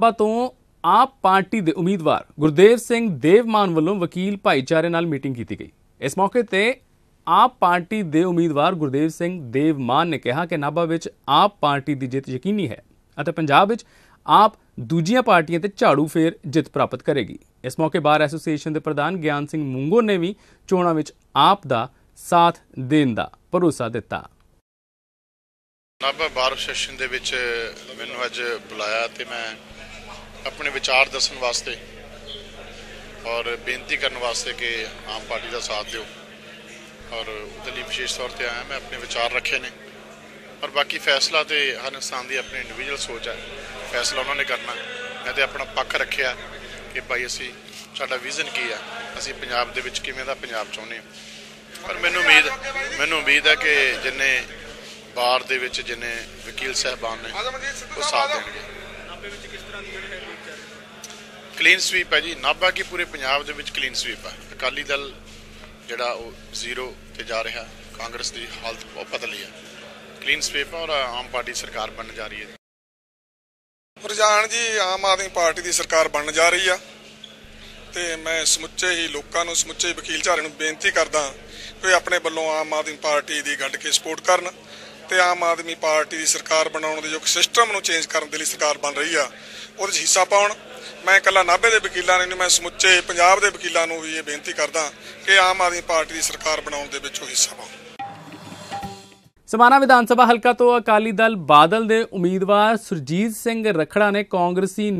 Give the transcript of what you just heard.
ਨਾਭਾ ਤੋਂ ਆਪ ਪਾਰਟੀ ਦੇ ਉਮੀਦਵਾਰ ਗੁਰਦੇਵ ਸਿੰਘ ਦੇਵਮਾਨ ਵੱਲੋਂ ਵਕੀਲ ਭਾਈਚਾਰੇ ਨਾਲ ਮੀਟਿੰਗ ਕੀਤੀ ਗਈ। ਇਸ ਮੌਕੇ ਤੇ ਆਪ ਪਾਰਟੀ ਦੇ ਉਮੀਦਵਾਰ ਗੁਰਦੇਵ ਸਿੰਘ ਦੇਵਮਾਨ ਨੇ ਕਿਹਾ ਕਿ ਨਾਭਾ ਵਿੱਚ ਆਪ ਪਾਰਟੀ ਦੀ ਜਿੱਤ ਯਕੀਨੀ ਹੈ ਅਤੇ ਪੰਜਾਬ ਵਿੱਚ ਆਪ ਦੂਜੀਆਂ ਪਾਰਟੀਆਂ ਤੇ ਝਾੜੂ ਫੇਰ ਜਿੱਤ ਪ੍ਰਾਪਤ ਕਰੇਗੀ। ਇਸ ਮੌਕੇ ਬਾਰ ਐਸੋਸੀਏਸ਼ਨ ਦੇ ਪ੍ਰਧਾਨ ਗਿਆਨ ਸਿੰਘ ਮੁੰਗੋ ਨੇ ਵੀ ਚੋਣਾਂ ਵਿੱਚ ਆਪ ਦਾ ਸਾਥ ਦੇਣ ਦਾ ਭਰੋਸਾ ਦਿੱਤਾ। ਨਾਭਾ ਬਾਰ ਸੈਸ਼ਨ ਦੇ ਵਿੱਚ ਮੈਨੂੰ ਅੱਜ ਬੁਲਾਇਆ ਤੇ ਮੈਂ ਆਪਣੇ ਵਿਚਾਰ ਦੱਸਣ ਵਾਸਤੇ ਔਰ ਬੇਨਤੀ ਕਰਨ ਵਾਸਤੇ ਕਿ ਆਮ ਪਾਰਟੀ ਦਾ ਸਾਥ ਦਿਓ। ਔਰ ਉਹਦੇ ਲਈ ਵਿਸ਼ੇਸ਼ ਤੌਰ ਤੇ ਆਇਆ ਮੈਂ, ਆਪਣੇ ਵਿਚਾਰ ਰੱਖੇ ਨੇ। ਔਰ ਬਾਕੀ ਫੈਸਲਾ ਤੇ ਹਰ ਇਨਸਾਨ ਦੀ ਆਪਣੀ ਇੰਡੀਵਿਜੂਅਲ ਸੋਚ ਹੈ। ਫੈਸਲਾ ਉਹਨਾਂ ਨੇ ਕਰਨਾ। ਮੈਂ ਤੇ ਆਪਣਾ ਪੱਖ ਰੱਖਿਆ ਕਿ ਭਾਈ ਅਸੀਂ, ਸਾਡਾ ਵਿਜ਼ਨ ਕੀ ਆ ਅਸੀਂ ਪੰਜਾਬ ਦੇ ਵਿੱਚ ਕਿਵੇਂ ਦਾ ਪੰਜਾਬ ਚਾਹੁੰਦੇ ਹਾਂ? ਪਰ ਮੈਨੂੰ ਉਮੀਦ ਮੈਨੂੰ ਉਮੀਦ ਹੈ ਕਿ ਜਿੰਨੇ ਬਾਰ ਦੇ ਵਿੱਚ ਜਿੰਨੇ ਵਕੀਲ ਸਹਿਬਾਨ ਨੇ, ਉਹ ਸਾਥ ਦੇਣਗੇ। ਕਲੀਨ ਸਵੀਪ ਹੈ ਜੀ। ਨਾਭਾ ਕੀ ਪੂਰੇ ਪੰਜਾਬ ਦੇ ਵਿੱਚ ਕਲੀਨ ਸਵੀਪ ਹੈ। ਅਕਾਲੀ ਦਲ ਜਿਹੜਾ ਉਹ ਜ਼ੀਰੋ ਤੇ ਜਾ ਰਿਹਾ। ਕਾਂਗਰਸ ਦੀ ਹਾਲਤ ਬਹੁਤ ਬਦਲੀ ਹੈ। ਕਲੀਨ ਸਵੀਪ ਹੈ ਔਰ ਆਮ ਪਾਰਟੀ ਸਰਕਾਰ ਬਣਨ ਜਾ ਰਹੀ ਹੈ ਰੁਝਾਨ ਜੀ, ਆਮ ਆਦਮੀ ਪਾਰਟੀ ਦੀ ਸਰਕਾਰ ਬਣਨ ਜਾ ਰਹੀ ਆ। ਤੇ ਮੈਂ ਸਮੁੱਚੇ ਹੀ ਲੋਕਾਂ ਨੂੰ, ਸਮੁੱਚੇ ਹੀ ਵਕੀਲ ਝਾਰੇ ਨੂੰ ਬੇਨਤੀ ਕਰਦਾ ਕਿ ਆਪਣੇ ਵੱਲੋਂ ਆਮ ਆਦਮੀ ਪਾਰਟੀ ਦੀ ਗੱਡ ਕੇ ਸਪੋਰਟ ਕਰਨ। ਤੇ ਆਮ ਆਦਮੀ ਪਾਰਟੀ ਦੀ ਸਰਕਾਰ ਬਣਾਉਣ ਦੇ ਜੋ ਸਿਸਟਮ ਨੂੰ ਚੇਂਜ ਕਰਨ ਦੇ ਲਈ ਸਰਕਾਰ ਬਣ ਰਹੀ ਆ, ਉਹਦੇ 'ਚ ਹਿੱਸਾ ਪਾਉਣ। ਮੈਂ ਇਕੱਲਾ ਨਾਭੇ ਦੇ ਵਕੀਲਾਂ ਨੇ ਨਹੀਂ, ਮੈਂ ਸਮੁੱਚੇ ਪੰਜਾਬ ਦੇ ਵਕੀਲਾਂ ਨੂੰ ਵੀ ਇਹ ਬੇਨਤੀ ਕਰਦਾ ਕਿ ਆਮ ਆਦਮੀ ਪਾਰਟੀ ਦੀ ਸਰਕਾਰ ਬਣਾਉਣ ਦੇ ਵਿੱਚ ਉਹ ਹਿੱਸਾ ਪਾਉਣ। ਸਮਾਣਾ ਵਿਧਾਨ ਸਭਾ ਹਲਕਾ ਤੋਂ ਅਕਾਲੀ ਦਲ ਬਾਦਲ ਦੇ ਉਮੀਦਵਾਰ ਸੁਰਜੀਤ ਸਿੰਘ ਰਖੜਾ ਨੇ ਕਾਂਗਰਸੀ